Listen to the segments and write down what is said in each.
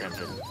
Let's go.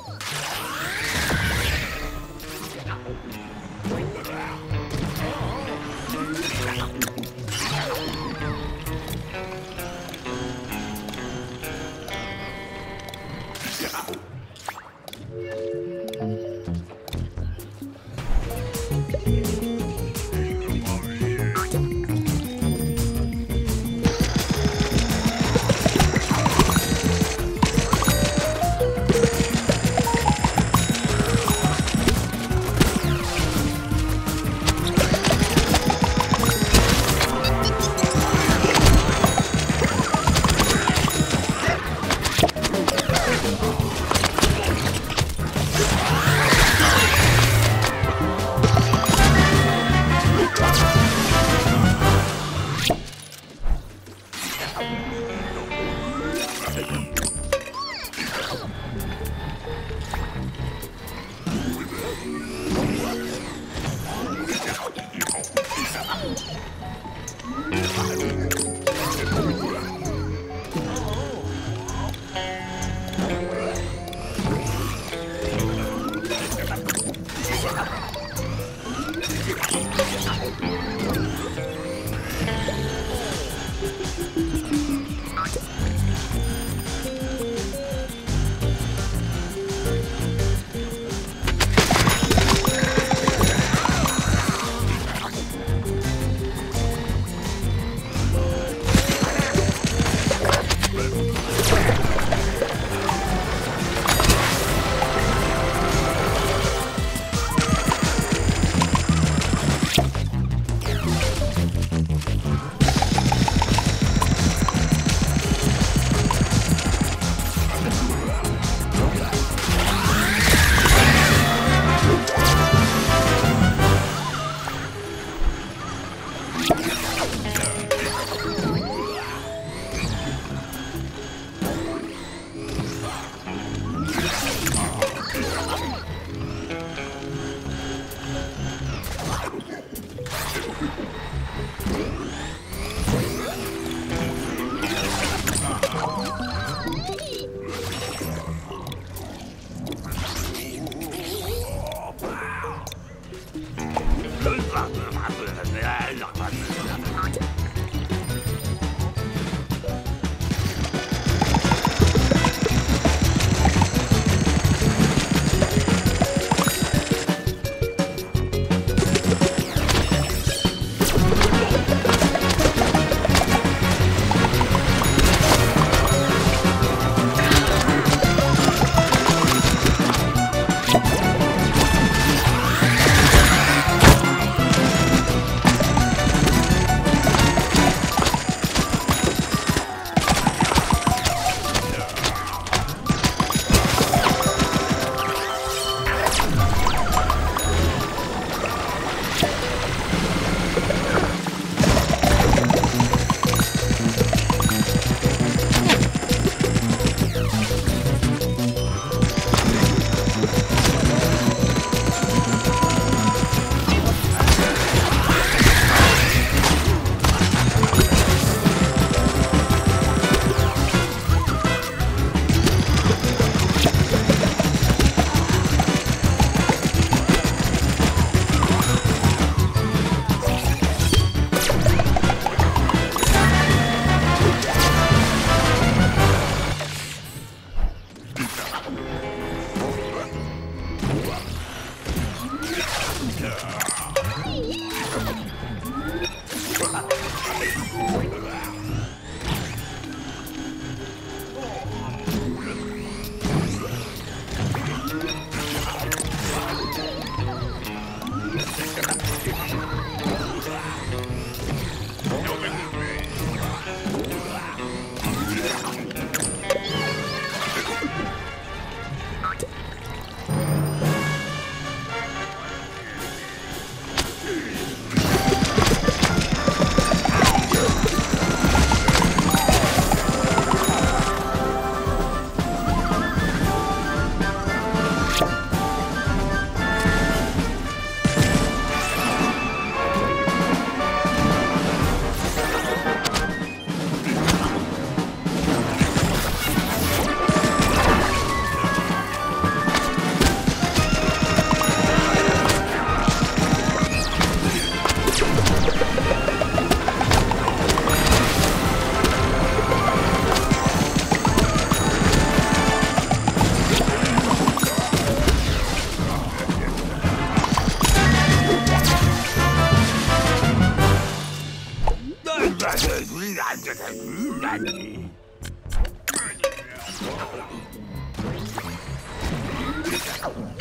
よかった。Deep down. Oh.